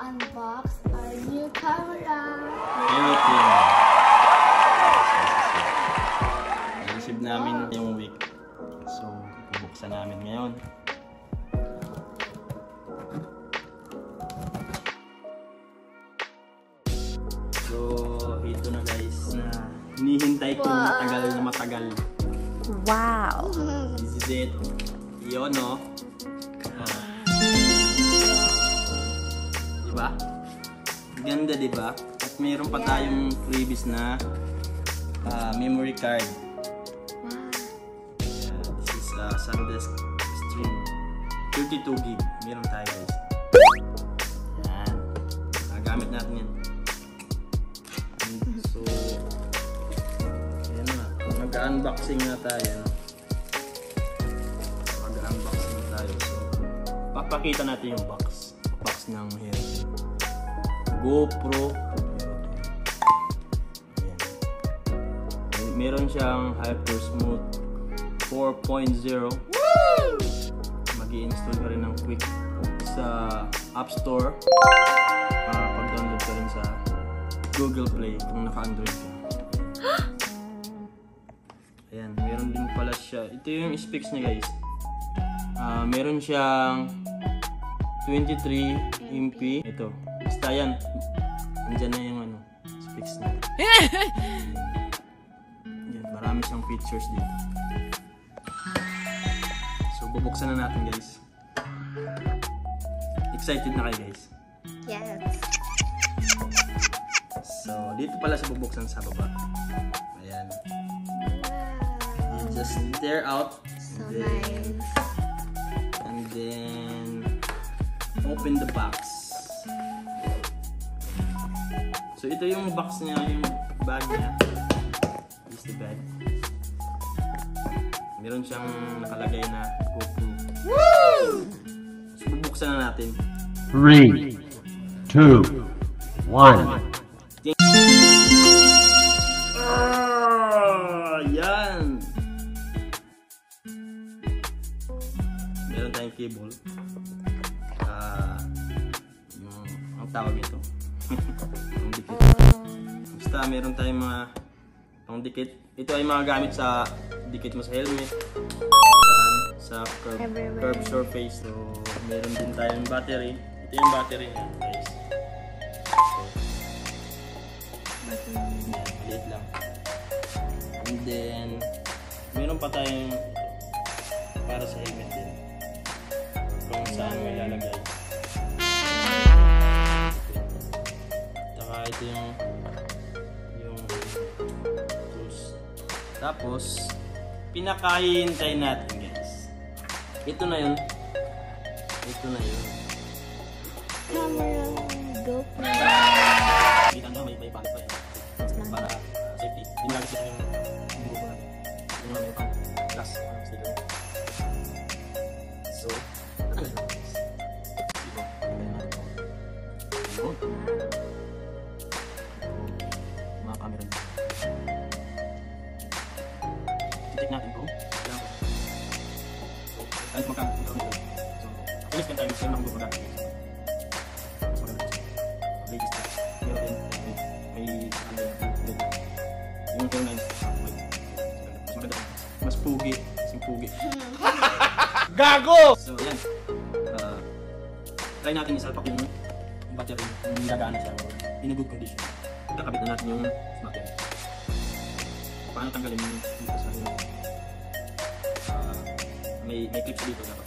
unbox our new camera. Everything. Na-receive namin yung week. So, bubuksan namin ngayon. So, ito na guys na hinihintay kong Wow. matagal na matagal. Wow. This is it. Yun, no? Ah. Diba? Ganda, diba? At mayroon pa tayong freebies na ah, memory card. Yeah, this is uh, SanDisk Stream. 32 gig. Meron tayo guys. Yan. Nagamit natin yan. And so, yan na. Mag-unboxing na tayo. No? Mag-unboxing tayo. So, papakita natin yung box. Box ng Hero. GoPro Hero 2. Ayan. Meron siyang Hyper Smooth 4.0 mag install ka rin ng quick sa App Store para pag-download ka rin sa Google Play kung naka-Android ka. Ayan, meron din pala siya. Ito yung specs niya guys. Ah, meron siyang 23 MP. Ito. Basta yan. Andyan na yung ano, specs niya. Yan, marami siyang features dito. So, bubuksan na natin guys. Excited na kayo guys. Yes. So, dito pala siya bubuksan sa baba. Ayan. You just tear out. So nice. Open the box. So, ito yung box niya, yung bag niya. Is the bag. Meron siyang nakalagay na GoPro. So, bubuksan na natin. Three, two, one. Ah, yan. Meron tayong cable. Yung, ang tawag ito. ang dikit. Basta meron tayong mga pang dikit. Ito ay mga gamit sa dikit mo sa helmet. Saan? Sa curve, Everywhere. curve surface. So, meron din tayong battery. Ito yung battery niya, guys. So, maliit lang. And then, meron pa tayong para sa helmet din. Kung saan mo ilalagay. Saka ito yung yung tools. Tapos, pinakahihintay natin guys. Ito na yun. Ito na yun. Camera. GoPro. Kita nyo, may, may pa yan. Para safety. Ginagit ko yung yung grupo natin. Yung mga may pang glass. ano, sticker. So, finish ka tayo. Makagod magkano. So, maganda. Latest na. May, may, yun, yung yung ah, may- Mas maganda. Mas pugi. Mas pugi. Gago! So, yan. Uh, try natin isalpak yung battery kung gagana siya in a good condition. Kakabit na natin yung battery. Paano tanggalin yung dito sa may may clips dito dapat.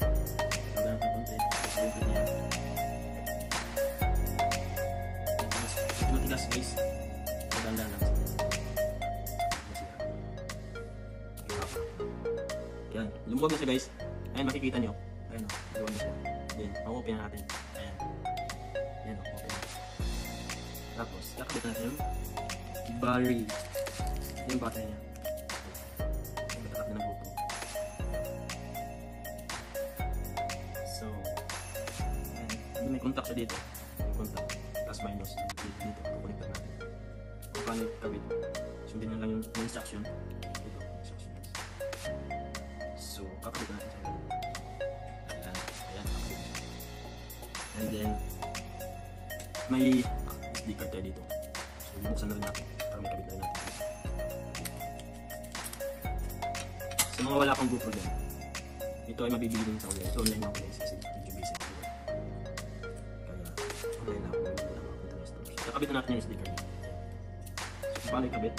Tanggalin natin konti. Tapos yung matigas guys. Maganda lang. Yan. Lumuwag na siya guys. Ayan, makikita nyo. Ayan o, nagawa na siya. Then, na natin. Ayan. Ayan o, open. Tapos, kakabit natin yung battery. Yung battery niya. May contact siya dito. May contact. Plus minus. Dito, dito. Kukulitan natin. Paano ikabit. Sundin na lang yung instruction. Dito, instructions. So, kakabit natin siya. Ayan, ayan, kakabit. And then, may SD card tayo dito. So, bubuksan na rin natin para may kabit na natin. Sa mga wala pang GoPro dyan, ito ay mabibili din sa online. So, online mga basic. Kaya, online na ako. Na ako. Sa store. Kakabit na natin yung card. So, paano ikabit?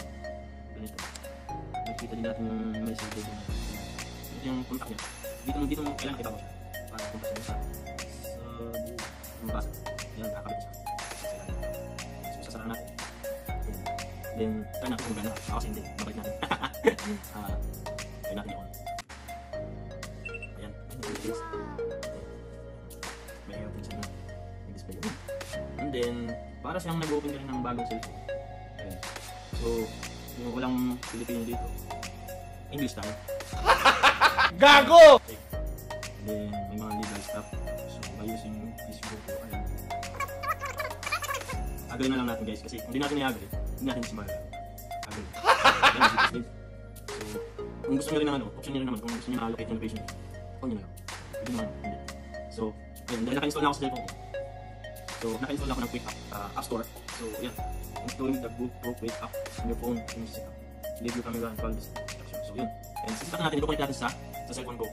Ganito. Nakikita din natin yung may din. Ito yung contact niya. Dito, dito kailangan kita siya. Para punta siya sa sa yung basa. Yan, kakabit siya. So, sasaraan natin. Then, try natin kung gano'n. Ako hindi. Babalik natin. Ah, try natin yun. Then, para siyang nag-open ka rin ng bagong cellphone. Ayan. So, yung walang Filipino dito. English tayo. Gago! Then, may mga legal stuff. So, by using this GoPro, ay agay na lang natin guys. Kasi kung di natin i-agay, hindi natin si Mara. Agay. Yan, si Disney. So, kung gusto nyo rin ng ano, option nyo rin naman. Kung gusto nyo na-allocate yung location, phone nyo na lang. Pwede naman, hindi. So, ayun, dahil naka-install na ako sa cellphone ko. So, naka-install na ako ng Quick App, uh, App Store. So, yan. Installing the GoPro Quick App on your phone. Leave your camera and follow this. So, yun. And since natin, i-connect natin sa, sa cellphone ko.